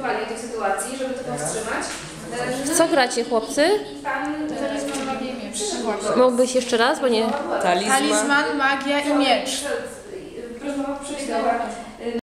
zareagowali w tej sytuacji, żeby to tak. powstrzymać. E, W co gracie, chłopcy? Pan e, Talizman, magia i miecz. Mógłbyś jeszcze raz, bo nie... Talizman. Talizman, magia i miecz. E, Rozmowa przebiegała